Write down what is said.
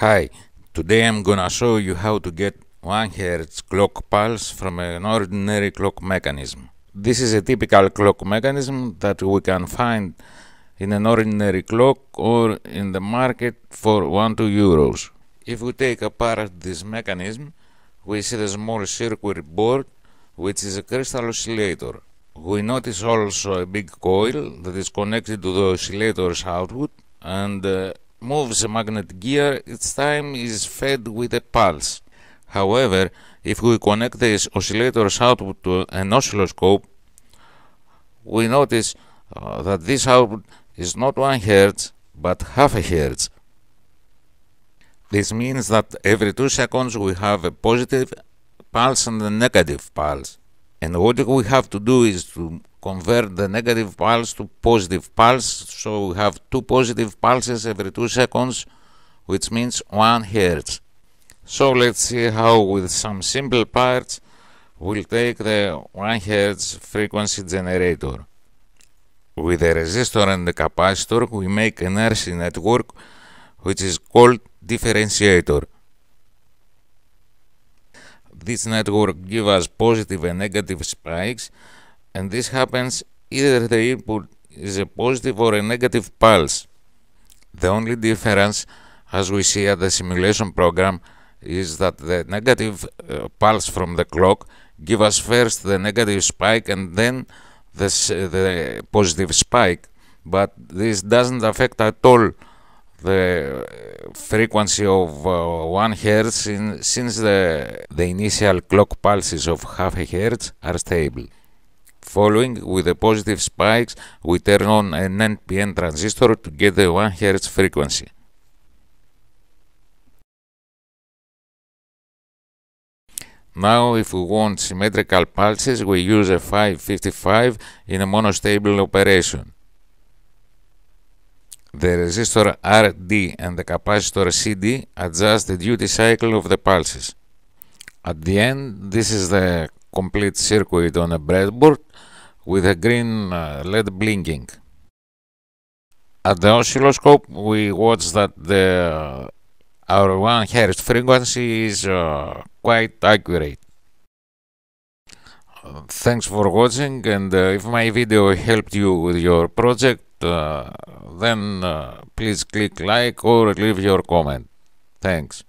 Hi, today I'm gonna show you how to get 1 Hz clock pulse from an ordinary clock mechanism. This is a typical clock mechanism that we can find in an ordinary clock or in the market for 1 2 euros. If we take apart this mechanism, we see the small circuit board which is a crystal oscillator. We notice also a big coil that is connected to the oscillator's output and uh, moves a magnet gear its time is fed with a pulse. However, if we connect this oscillator's output to an oscilloscope, we notice uh, that this output is not 1 Hz but half a Hz. This means that every 2 seconds we have a positive pulse and a negative pulse. And what we have to do is to convert the negative pulse to positive pulse. So we have two positive pulses every two seconds, which means one hertz. So let's see how with some simple parts we'll take the 1 hertz frequency generator. With the resistor and the capacitor we make an RC network which is called differentiator. This network gives us positive and negative spikes and this happens either the input is a positive or a negative pulse. The only difference as we see at the simulation program is that the negative uh, pulse from the clock give us first the negative spike and then the, positive spike but this doesn't affect at all the frequency of uh, 1 hertz in, since the, the initial clock pulses of half a hertz are stable. Following with the positive spikes, we turn on an NPN transistor to get the 1 Hz frequency. Now if we want symmetrical pulses, we use a 555 in a monostable operation. The resistor RD and the capacitor CD adjust the duty cycle of the pulses. At the end, this is the complete circuit on a breadboard with a green uh, LED blinking. At the oscilloscope, we watch that the uh, our 1 Hz frequency is uh, quite accurate. thanks for watching and uh, if my video helped you with your project, uh, then please click like or leave your comment. Thanks.